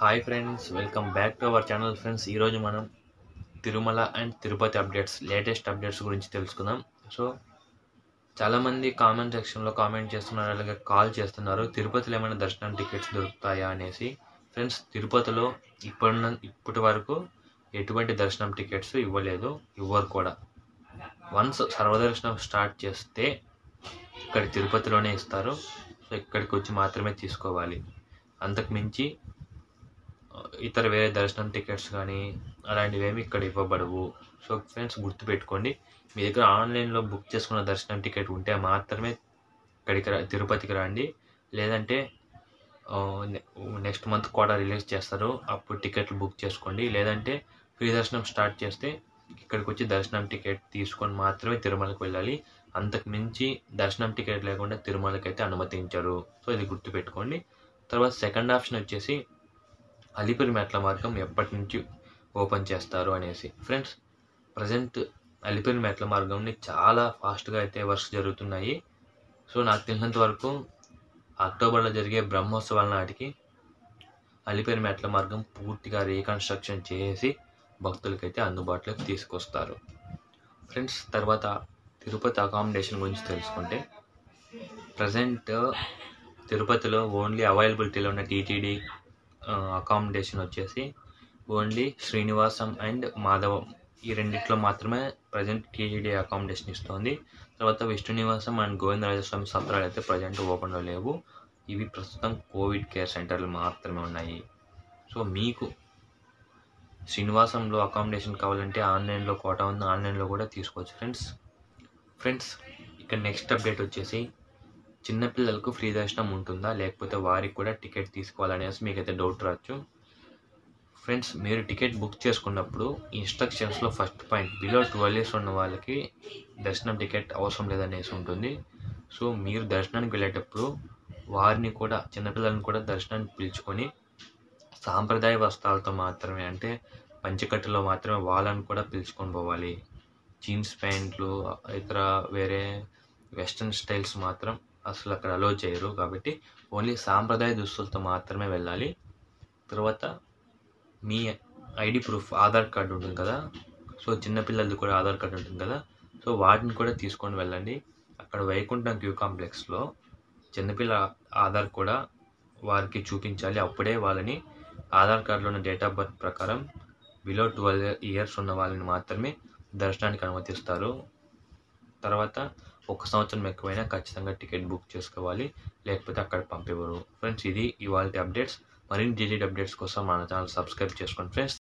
Hi friends welcome back to our channel friends ఈరోజు మనం Tirumala and Tirupati updates latest updates గురించి తెలుసుకుందాం. So చాలామంది కామెంట్ సెక్షన్లో కామెంట్ చేస్తున్నారు అలాగే కాల్ చేస్తున్నారు. తిరుపతిలో ఏమైనా దర్శనం టికెట్స్ దొరుకుతాయా అనేసి. ఫ్రెండ్స్ తిరుపతిలో ఇప్పుడున్న ఇప్పటి వరకు ఎటువంటి దర్శనం టికెట్స్ ఇవ్వలేదు ఇవ్వరు కూడా. వన్స్ సర్వదర్శనం స్టార్ట్ చేస్తే ఇక్కడ తిరుపతిలోనే ఇస్తారు. సో ఇక్కడికి వచ్చి మాత్రమే తీసుకోవాలి. అంతకు మించి ఇతర వేరే దర్శనం టికెట్స్ కానీ అలాంటివి ఏమి ఇక్కడ ఇవ్వబడవు. సో ఫ్రెండ్స్ గుర్తుపెట్టుకోండి మీ దగ్గర ఆన్లైన్లో బుక్ చేసుకున్న దర్శనం టికెట్ ఉంటే మాత్రమే ఇక్కడికి రా- తిరుపతికి రండి. లేదంటే నెక్స్ట్ మంత్ కూడా రిలీజ్ చేస్తారు అప్పుడు టికెట్లు బుక్ చేసుకోండి. లేదంటే ఫ్రీ దర్శనం స్టార్ట్ చేస్తే ఇక్కడికి వచ్చి దర్శనం టికెట్ తీసుకొని మాత్రమే తిరుమలకి వెళ్ళాలి. అంతకు మించి దర్శనం టికెట్ లేకుండా తిరుమలకి అయితే అనుమతించరు. సో ఇది గుర్తుపెట్టుకోండి. తర్వాత సెకండ్ ఆప్షన్ వచ్చేసి అలిపిరి మెట్ల మార్గం ఎప్పటి నుంచి ఓపెన్ చేస్తారు అనేసి. ఫ్రెండ్స్ ప్రజెంట్ అలిపిరి మెట్ల మార్గంని చాలా ఫాస్ట్గా అయితే వర్క్స్ జరుగుతున్నాయి. సో నాకు తెలిసినంత వరకు అక్టోబర్లో జరిగే బ్రహ్మోత్సవాల నాటికి అలిపిరి మెట్ల మార్గం పూర్తిగా రీకన్స్ట్రక్షన్ చేసి భక్తులకైతే అందుబాటులోకి తీసుకొస్తారు. ఫ్రెండ్స్ తర్వాత తిరుపతి అకామిడేషన్ గురించి తెలుసుకుంటే ప్రజెంట్ తిరుపతిలో ఓన్లీ అవైలబిలిటీలో ఉన్న టీటీడీ అకామిడేషన్ వచ్చేసి ఓన్లీ శ్రీనివాసం అండ్ మాధవం. ఈ రెండిట్లో మాత్రమే ప్రజెంట్ టీటీడీ అకామిడేషన్ ఇస్తుంది. తర్వాత విష్ణు నివాసం అండ్ గోవిందరాజస్వామి సత్రాలు అయితే ప్రజెంట్ ఓపెన్లో లేవు. ఇవి ప్రస్తుతం కోవిడ్ కేర్ సెంటర్లు మాత్రమే ఉన్నాయి. సో మీకు శ్రీనివాసంలో అకామిడేషన్ కావాలంటే ఆన్లైన్లో కోట ఉంది ఆన్లైన్లో కూడా తీసుకోవచ్చు ఫ్రెండ్స్ ఫ్రెండ్స్ ఇక నెక్స్ట్ అప్డేట్ వచ్చేసి చిన్నపిల్లలకు ఫ్రీ దర్శనం ఉంటుందా? లేకపోతే వారికి కూడా టికెట్ తీసుకోవాలనేసి మీకైతే డౌట్ రావచ్చు. ఫ్రెండ్స్ మీరు టికెట్ బుక్ చేసుకున్నప్పుడు ఇన్స్ట్రక్షన్స్లో first point below twelve years ఉన్న వాళ్ళకి దర్శనం టికెట్ అవసరం లేదనేసి ఉంటుంది. సో మీరు దర్శనానికి వెళ్ళేటప్పుడు వారిని కూడా చిన్నపిల్లల్ని కూడా దర్శనానికి పిలుచుకొని సాంప్రదాయ వస్త్రాలతో మాత్రమే అంటే పంచకట్టులో మాత్రమే వాళ్ళని కూడా పిలుచుకొని పోవాలి. జీన్స్ ప్యాంట్లు ఇతర వేరే వెస్ట్రన్ స్టైల్స్ మాత్రం అసలు అక్కడ అలో చేయరు కాబట్టి ఓన్లీ సాంప్రదాయ దుస్తులతో మాత్రమే వెళ్ళాలి. తర్వాత మీ ఐడి ప్రూఫ్ ఆధార్ కార్డు ఉంటుంది కదా? సో చిన్నపిల్లలది కూడా ఆధార్ కార్డు ఉంటుంది కదా? సో వాటిని కూడా తీసుకొని వెళ్ళండి. అక్కడ వైకుంఠం క్యూ కాంప్లెక్స్లో చిన్నపిల్ల ఆధార్ కూడా వారికి చూపించాలి. అప్పుడే వాళ్ళని ఆధార్ కార్డులో ఉన్న డేట్ ఆఫ్ బర్త్ ప్రకారం బిలో ట్వెల్వ్ ఇయర్స్ ఉన్న వాళ్ళని మాత్రమే దర్శనానికి అనుమతిస్తారు. తర్వాత ఒక సంవత్సరం ఎక్కువైనా ఖచ్చితంగా టికెట్ బుక్ చేసుకోవాలి. లేకపోతే అక్కడ పంపివ్వరు. ఫ్రెండ్స్ ఇది ఇవాళ అప్డేట్స్. మరిన్ని డీటెయిల్ అప్డేట్స్ కోసం మన ఛానల్ సబ్స్క్రైబ్ చేసుకోండి ఫ్రెండ్స్.